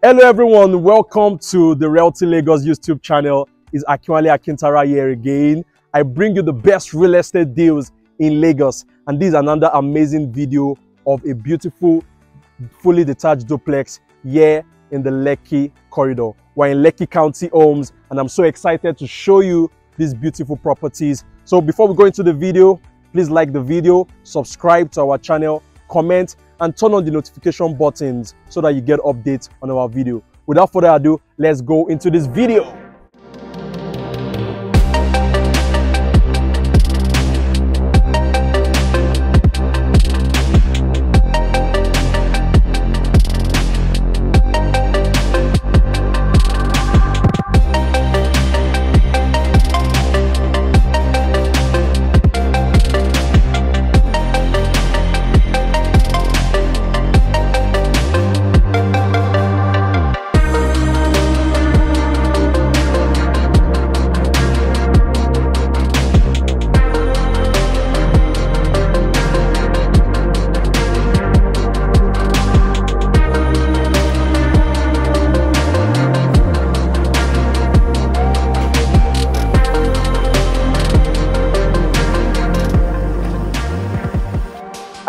Hello everyone, welcome to the Realty Lagos YouTube channel. It's Akinwale Akintara here again. I bring you the best real estate deals in Lagos and this is another amazing video of a beautiful fully detached duplex here in the Lekki corridor. We're in Lekki County Homes and I'm so excited to show you these beautiful properties. So before we go into the video, please like the video, subscribe to our channel, comment and turn on the notification buttons so that you get updates on our video. Without further ado, let's go into this video.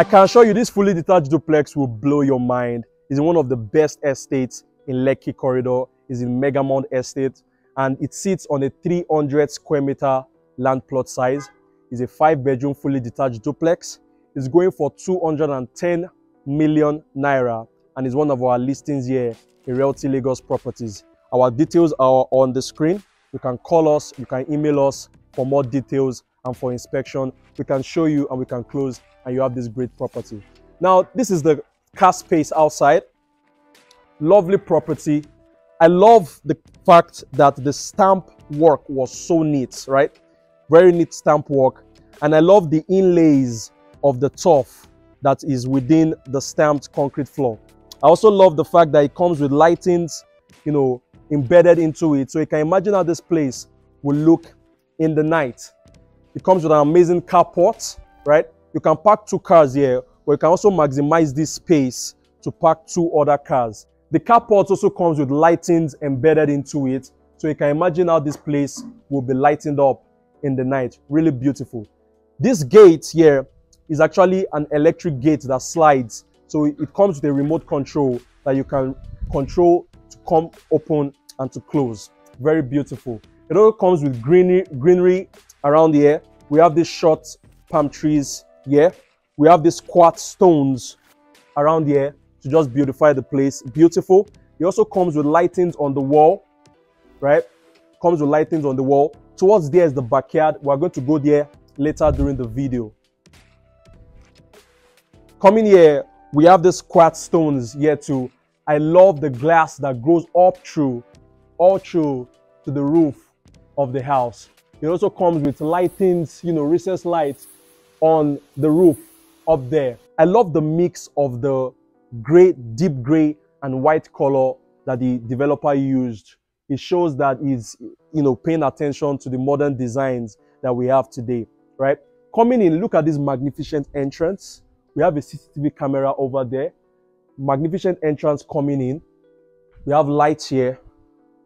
Can assure you this fully detached duplex will blow your mind. It's in one of the best estates in Lekki Corridor. It's in Megamound Estate and it sits on a 300 square meter land plot size. It's a five bedroom fully detached duplex. It's going for 210 million naira and is one of our listings here in Realty Lagos Properties. Our details are on the screen. You can call us, you can email us for more details and for inspection. We can show you and we can close and you have this great property. Now, this is the car space outside. Lovely property. I love the fact that the stamp work was so neat, right? Very neat stamp work. And I love the inlays of the turf that is within the stamped concrete floor. I also love the fact that it comes with lightings, you know, embedded into it. So you can imagine how this place will look in the night. It comes with an amazing carport, right? You can park two cars here, but you can also maximize this space to park two other cars. The carport also comes with lightings embedded into it. So you can imagine how this place will be lightened up in the night. Really beautiful. This gate here is actually an electric gate that slides. So it comes with a remote control that you can control to come open and to close. Very beautiful. It also comes with greenery, greenery around here. We have these short palm trees here. We have these quartz stones around here to just beautify the place. Beautiful. It also comes with lightings on the wall, right? Comes with lightings on the wall. Towards there is the backyard. We're going to go there later during the video. Coming here, we have these quartz stones here too. I love the glass that goes up through, all through to the roof of the house. It also comes with lightings, you know, recessed lights on the roof up there. I love the mix of the gray, deep gray and white color that the developer used. It shows that he's, you know, paying attention to the modern designs that we have today, right? Coming in, look at this magnificent entrance. We have a CCTV camera over there. Magnificent entrance coming in. We have lights here.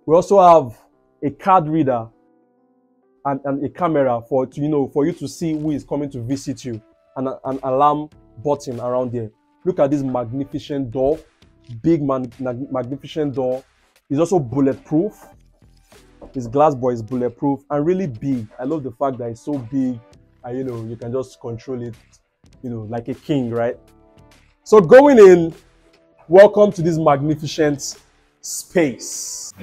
We also have a card reader and, and a camera for you know for you to see who is coming to visit you and an alarm button around there. Look at this magnificent door. Big man, magnificent door. It's also bulletproof. This glass boy is bulletproof and really big. I love the fact that it's so big and you know you can just control it you know like a king right? So going in welcome to this magnificent space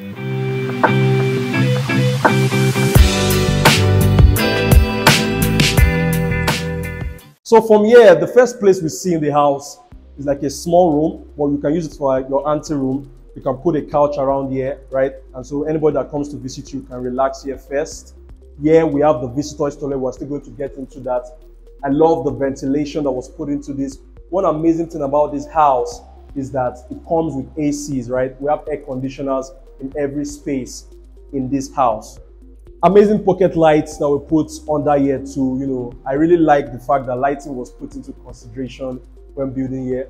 So from here, the first place we see in the house is like a small room, but you can use it for your ante room. You can put a couch around here, right? And so anybody that comes to visit you can relax here first. Here we have the visitor's toilet. We're still going to get into that. I love the ventilation that was put into this. One amazing thing about this house is that it comes with ACs, right? We have air conditioners in every space in this house amazing pocket lights that we put under here too. You know, I really like the fact that lighting was put into consideration when building here.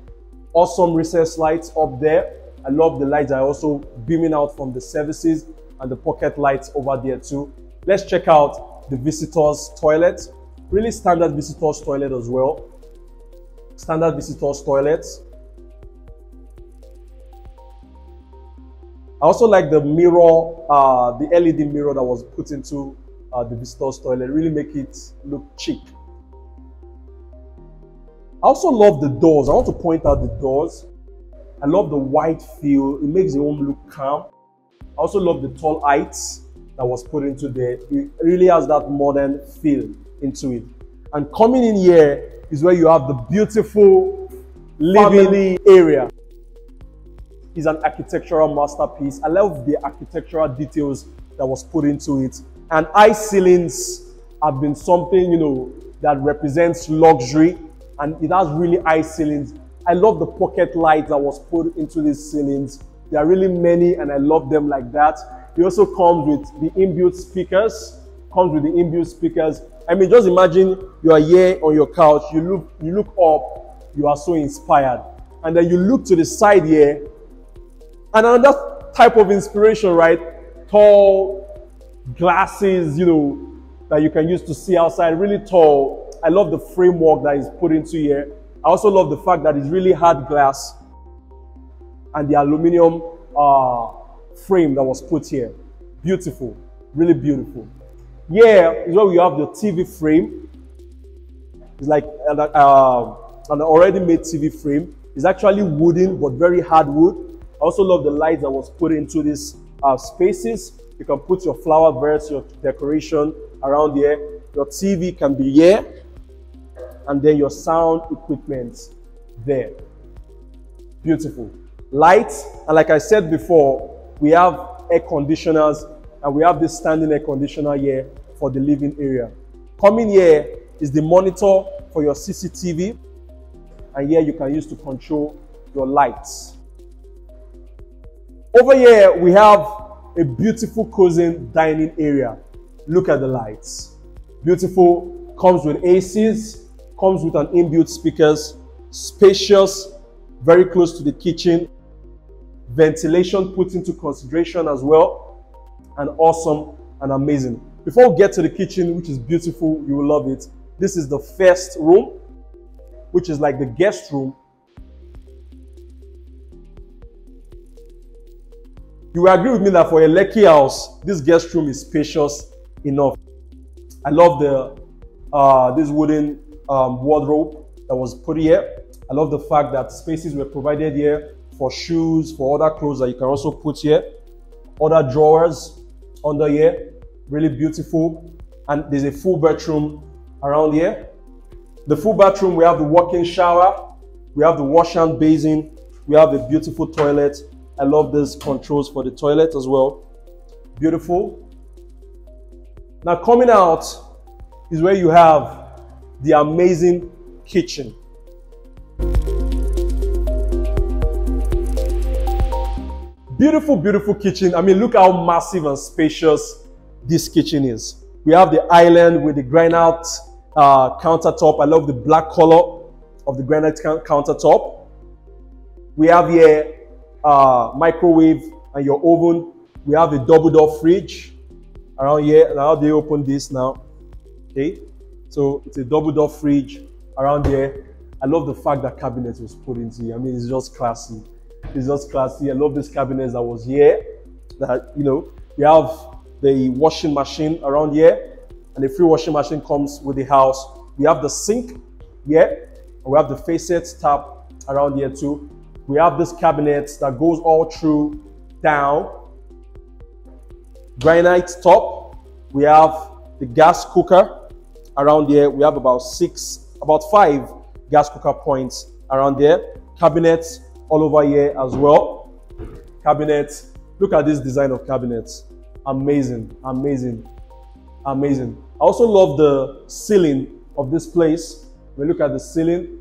Awesome recess lights up there. I love the lights are also beaming out from the services and the pocket lights over there too. Let's check out the visitors toilet. Really standard visitors toilet as well. Standard visitors toilet. I also like the mirror, uh, the LED mirror that was put into uh, the visitors toilet. Really make it look chic. I also love the doors. I want to point out the doors. I love the white feel. It makes the home look calm. I also love the tall heights that was put into there. It really has that modern feel into it. And coming in here is where you have the beautiful living area. It's an architectural masterpiece. I love the architectural details that was put into it. And high ceilings have been something, you know, that represents luxury and it has really high ceilings. I love the pocket light that was put into these ceilings. There are really many and I love them like that. It also comes with the inbuilt speakers, comes with the inbuilt speakers. I mean, just imagine you are here on your couch, you look, you look up, you are so inspired. And then you look to the side here, another type of inspiration, right? Tall glasses, you know, that you can use to see outside, really tall. I love the framework that is put into here. I also love the fact that it's really hard glass and the aluminum uh, frame that was put here. Beautiful, really beautiful. Is where we have the TV frame. It's like an, uh, an already made TV frame. It's actually wooden, but very hard wood. I also love the light that was put into these uh, spaces. You can put your flower beds, your decoration around here. Your TV can be here and then your sound equipment there. Beautiful. Lights, and like I said before, we have air conditioners and we have this standing air conditioner here for the living area. Coming here is the monitor for your CCTV, and here you can use to control your lights. Over here, we have a beautiful cozy dining area. Look at the lights. Beautiful, comes with ACs, comes with an inbuilt speakers, spacious, very close to the kitchen, ventilation put into consideration as well, and awesome and amazing. Before we get to the kitchen, which is beautiful, you will love it. This is the first room, which is like the guest room. You will agree with me that for a Lekki house, this guest room is spacious enough. I love the uh, this wooden um, wardrobe that was put here. I love the fact that spaces were provided here for shoes, for other clothes that you can also put here. Other drawers under here, really beautiful. And there's a full bathroom around here. The full bathroom, we have the walk-in shower, we have the wash and basin, we have a beautiful toilet. I love these controls for the toilet as well. Beautiful. Now coming out is where you have the amazing kitchen. Beautiful, beautiful kitchen. I mean, look how massive and spacious this kitchen is. We have the island with the granite uh, countertop. I love the black color of the granite countertop. We have here uh, microwave and your oven. We have a double door fridge around here. Now they open this now. Okay. So it's a double door fridge around here. I love the fact that cabinet was put into here. I mean, it's just classy. It's just classy. I love this cabinet that was here. That, you know, we have the washing machine around here. And the free washing machine comes with the house. We have the sink here. And we have the facet tap around here too. We have this cabinet that goes all through down. Granite top. We have the gas cooker around here. We have about six, about five gas cooker points around there. Cabinets all over here as well. Cabinets. Look at this design of cabinets. Amazing, amazing, amazing. I also love the ceiling of this place. You look at the ceiling,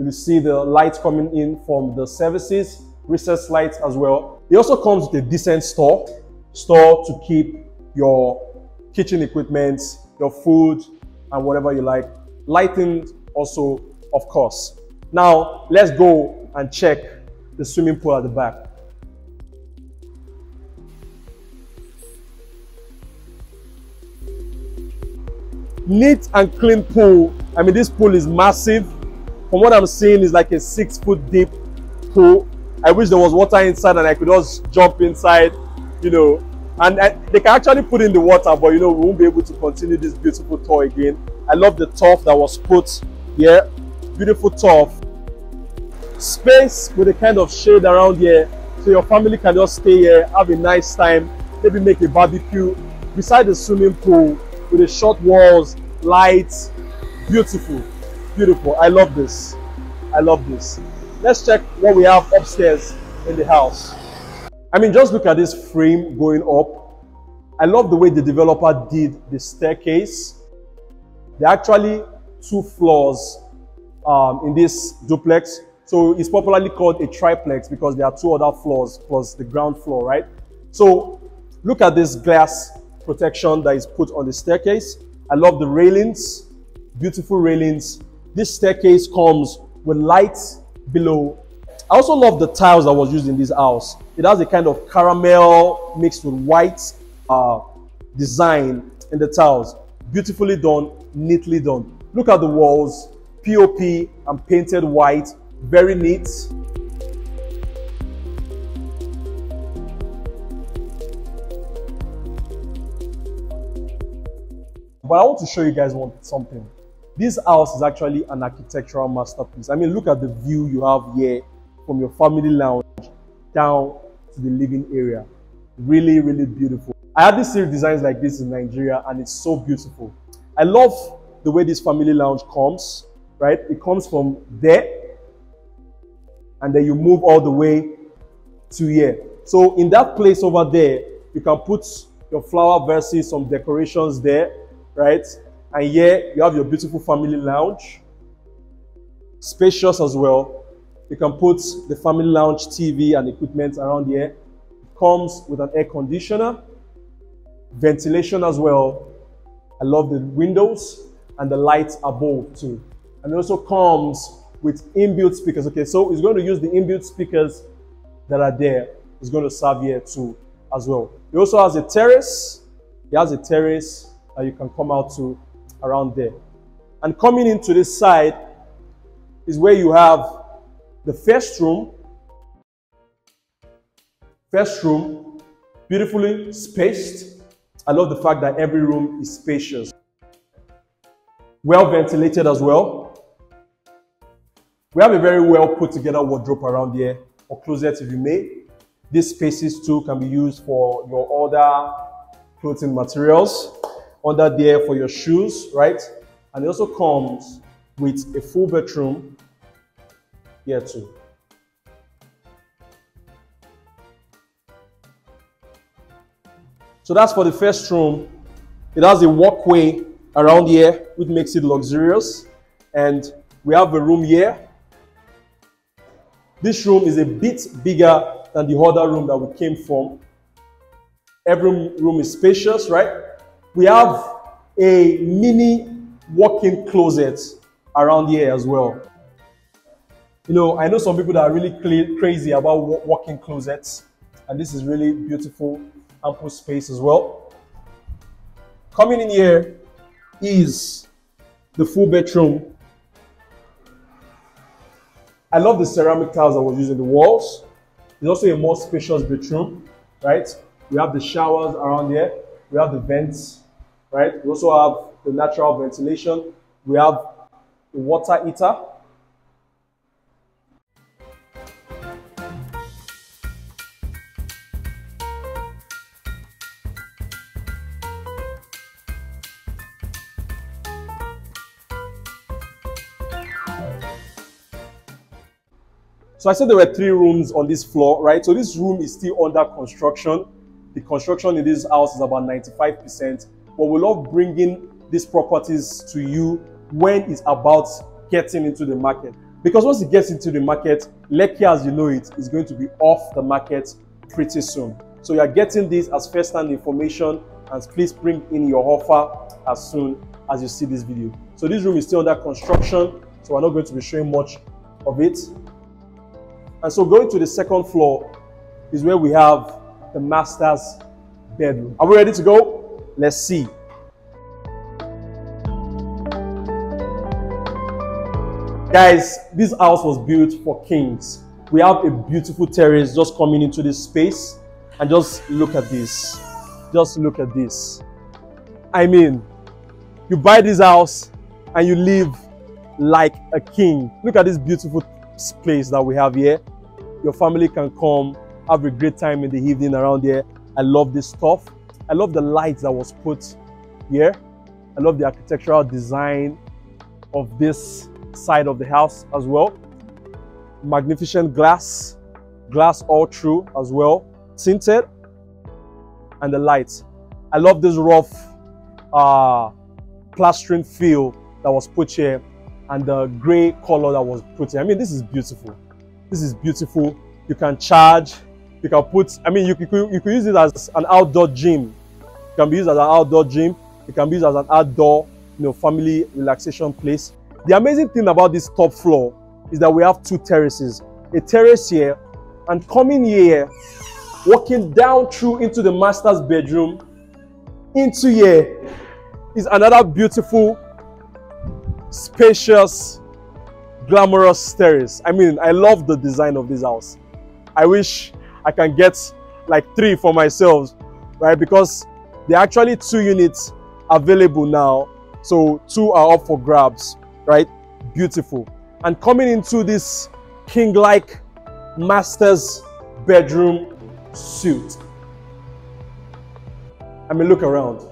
you will see the lights coming in from the services, recess lights as well. It also comes with a decent store, store to keep your kitchen equipment, your food, and whatever you like. Lighting also, of course. Now, let's go and check the swimming pool at the back. Neat and clean pool. I mean, this pool is massive. From what I'm seeing, it's like a six foot deep pool. I wish there was water inside and I could just jump inside, you know. And I, they can actually put in the water, but you know, we won't be able to continue this beautiful tour again. I love the turf that was put here. Beautiful turf. Space with a kind of shade around here. So your family can just stay here, have a nice time, maybe make a barbecue beside the swimming pool with the short walls, lights. Beautiful, beautiful. I love this. I love this. Let's check what we have upstairs in the house. I mean, just look at this frame going up. I love the way the developer did the staircase. There are actually two floors um, in this duplex. So it's popularly called a triplex because there are two other floors plus the ground floor, right? So look at this glass protection that is put on the staircase. I love the railings, beautiful railings. This staircase comes with lights below. I also love the tiles that was used in this house. It has a kind of caramel mixed with white uh, design in the tiles. Beautifully done, neatly done. Look at the walls, POP and painted white, very neat. But I want to show you guys one, something. This house is actually an architectural masterpiece. I mean, look at the view you have here from your family lounge down to the living area. Really, really beautiful. I have this series designs like this in Nigeria and it's so beautiful. I love the way this family lounge comes, right? It comes from there and then you move all the way to here. So in that place over there, you can put your flower verses, some decorations there right? And here you have your beautiful family lounge, spacious as well. You can put the family lounge TV and equipment around here. It comes with an air conditioner, ventilation as well. I love the windows and the lights above too. And it also comes with inbuilt speakers. Okay, so it's going to use the inbuilt speakers that are there. It's going to serve here too as well. It also has a terrace. It has a terrace that you can come out to around there. And coming into this side is where you have the first room. First room, beautifully spaced. I love the fact that every room is spacious. Well ventilated as well. We have a very well put together wardrobe around here, or closet if you may. These spaces too can be used for your other clothing materials under there for your shoes, right? And it also comes with a full bedroom here too. So that's for the first room. It has a walkway around here, which makes it luxurious. And we have a room here. This room is a bit bigger than the other room that we came from. Every room is spacious, right? We have a mini walk-in closet around here as well. You know, I know some people that are really crazy about walk-in closets, and this is really beautiful, ample space as well. Coming in here is the full bedroom. I love the ceramic tiles that was used in the walls. It's also a more spacious bedroom, right? We have the showers around here. We have the vents right? We also have the natural ventilation. We have the water heater. So I said there were three rooms on this floor, right? So this room is still under construction. The construction in this house is about 95% but we love bringing these properties to you when it's about getting into the market. Because once it gets into the market, Lekki as you know it is going to be off the market pretty soon. So you are getting this as first-hand information and please bring in your offer as soon as you see this video. So this room is still under construction, so we're not going to be showing much of it. And so going to the second floor is where we have the master's bedroom. Are we ready to go? Let's see. Guys, this house was built for kings. We have a beautiful terrace just coming into this space. And just look at this. Just look at this. I mean, you buy this house and you live like a king. Look at this beautiful space that we have here. Your family can come, have a great time in the evening around here. I love this stuff. I love the lights that was put here. I love the architectural design of this side of the house as well. Magnificent glass, glass all through as well, tinted, and the lights. I love this rough uh, plastering feel that was put here and the gray color that was put here. I mean, this is beautiful. This is beautiful. You can charge. You can put, I mean, you, you, could, you could use it as an outdoor gym. Can be used as an outdoor gym. It can be used as an outdoor, you know, family relaxation place. The amazing thing about this top floor is that we have two terraces. A terrace here and coming here, walking down through into the master's bedroom, into here is another beautiful, spacious, glamorous terrace. I mean, I love the design of this house. I wish I can get like three for myself, right? Because there are actually two units available now. So two are up for grabs, right? Beautiful. And coming into this king-like master's bedroom suite. I mean, look around.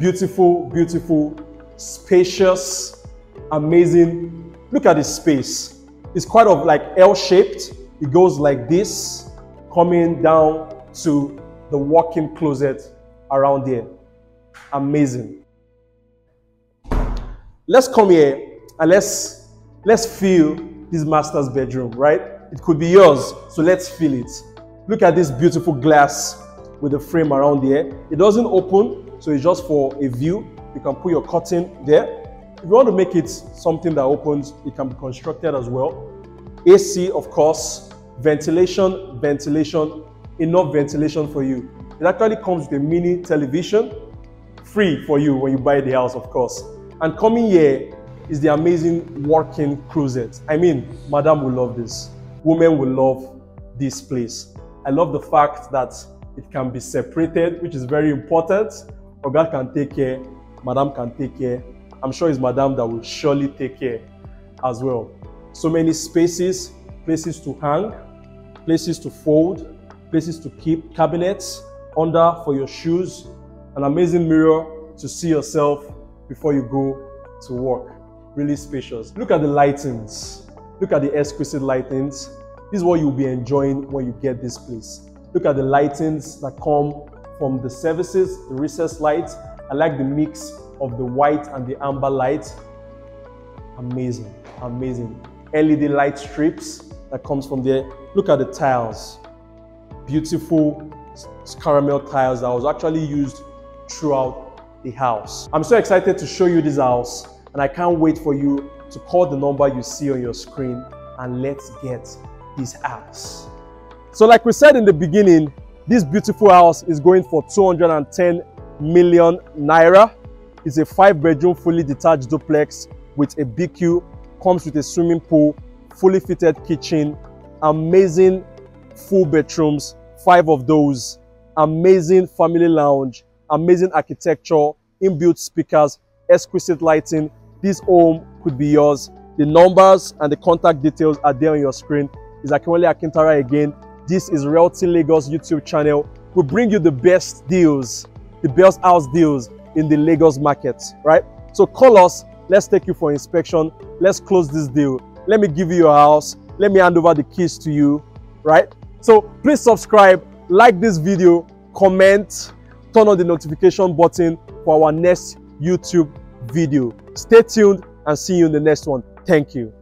Beautiful, beautiful, spacious, amazing. Look at this space. It's quite of like L-shaped. It goes like this, coming down to the walk-in closet around here. Amazing. Let's come here and let's let's feel this master's bedroom, right? It could be yours, so let's feel it. Look at this beautiful glass with the frame around here. It doesn't open, so it's just for a view. You can put your curtain there. If you want to make it something that opens, it can be constructed as well. AC, of course, ventilation, ventilation, enough ventilation for you. It actually comes with a mini television, free for you when you buy the house, of course. And coming here is the amazing working closet. I mean, madam will love this. Women will love this place. I love the fact that it can be separated, which is very important. Oga can take care, madam can take care. I'm sure it's madam that will surely take care as well. So many spaces, places to hang, places to fold, places to keep cabinets under for your shoes, an amazing mirror to see yourself before you go to work. Really spacious. Look at the lightings. Look at the exquisite lightings. This is what you'll be enjoying when you get this place. Look at the lightings that come from the services, the recess lights. I like the mix of the white and the amber light. Amazing, amazing. LED light strips that comes from there. Look at the tiles. Beautiful caramel tiles that was actually used throughout the house. I'm so excited to show you this house and I can't wait for you to call the number you see on your screen and let's get this house. So like we said in the beginning, this beautiful house is going for 210 million naira. It's a five bedroom fully detached duplex with a BQ, comes with a swimming pool, fully fitted kitchen, amazing full bedrooms, five of those, amazing family lounge, amazing architecture, inbuilt speakers, exquisite lighting. This home could be yours. The numbers and the contact details are there on your screen. It's Akinwale Akintara again. This is Realty Lagos YouTube channel. We bring you the best deals, the best house deals in the Lagos market, right? So call us. Let's take you for inspection. Let's close this deal. Let me give you your house. Let me hand over the keys to you, right? So please subscribe, like this video, comment, turn on the notification button for our next YouTube video. Stay tuned and see you in the next one. Thank you.